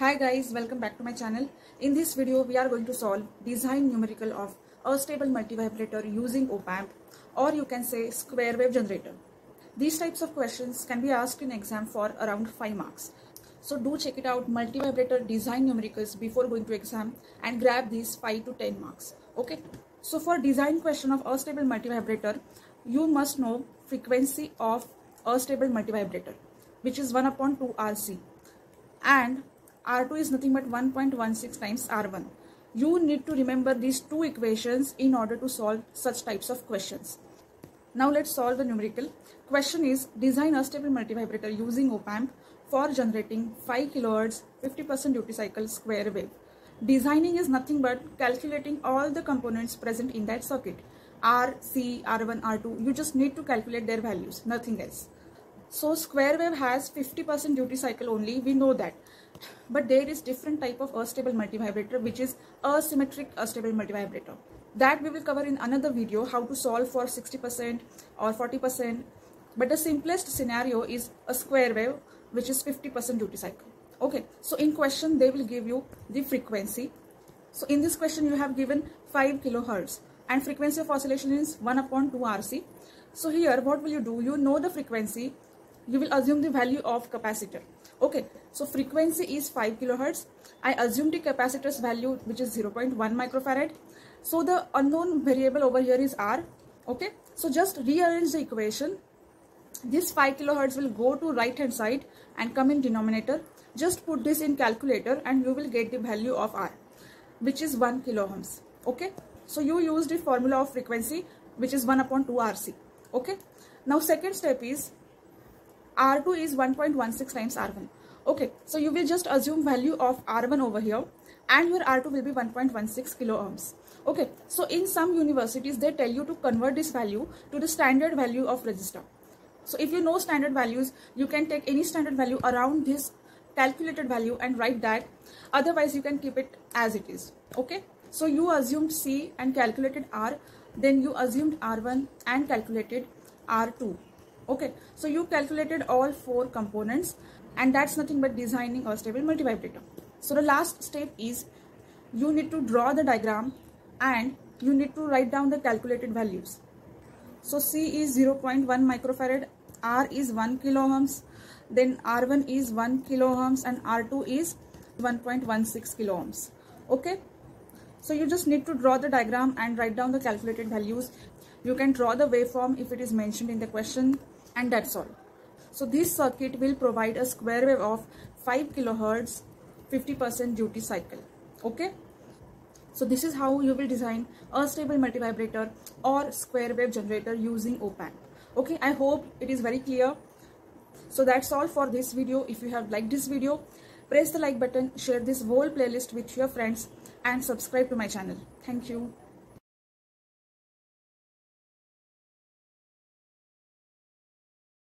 Hi guys, welcome back to my channel. In this video, we are going to solve design numerical of astable multivibrator using op-amp or you can say square wave generator. These types of questions can be asked in exam for around 5 marks. So do check it out multivibrator design numericals before going to exam and grab these 5 to 10 marks. Okay. So for design question of astable multivibrator, you must know frequency of astable multivibrator which is 1 upon 2 RC and R2 is nothing but 1.16 times R1. You need to remember these two equations in order to solve such types of questions. Now let's solve the numerical. Question is design astable multivibrator using op-amp for generating 5 kHz 50% duty cycle square wave. Designing is nothing but calculating all the components present in that circuit. R, C, R1, R2, you just need to calculate their values, nothing else. So square wave has 50% duty cycle only, we know that. But there is different type of astable multivibrator which is asymmetric astable multivibrator. That we will cover in another video how to solve for 60% or 40%. But the simplest scenario is a square wave which is 50% duty cycle. Okay, so in question they will give you the frequency. So in this question you have given 5 kilohertz and frequency of oscillation is 1 upon 2 RC. So here what will you do? You know the frequency you will assume the value of capacitor. Okay so frequency is 5 kilohertz. I assume the capacitor's value which is 0.1 microfarad. So the unknown variable over here is r. Okay so just rearrange the equation. This 5 kilohertz will go to right hand side and come in denominator. Just put this in calculator and you will get the value of r which is 1 kiloohms okay so you use the formula of frequency which is 1 upon 2 rc okay now second step is R2 is 1.16 times R1. Okay, so you will just assume value of R1 over here and your R2 will be 1.16 kilo ohms. Okay, so in some universities they tell you to convert this value to the standard value of resistor. So if you know standard values, you can take any standard value around this calculated value and write that. Otherwise, you can keep it as it is. Okay, so you assumed C and calculated R, then you assumed R1 and calculated R2 okay so you calculated all four components and that's nothing but designing astable multivibrator so the last step is you need to draw the diagram and you need to write down the calculated values. So c is 0.1 microfarad r is 1 kilo ohms then r1 is 1 kilo ohms and r2 is 1.16 kilo ohms okay so you just need to draw the diagram and write down the calculated values you can draw the waveform if it is mentioned in the question and that's all. So this circuit will provide a square wave of 5 kilohertz 50% duty cycle. Okay. So this is how you will design astable multivibrator or square wave generator using op-amp. Okay, I hope it is very clear. So that's all for this video. If you have liked this video, press the like button, share this whole playlist with your friends and subscribe to my channel. Thank you.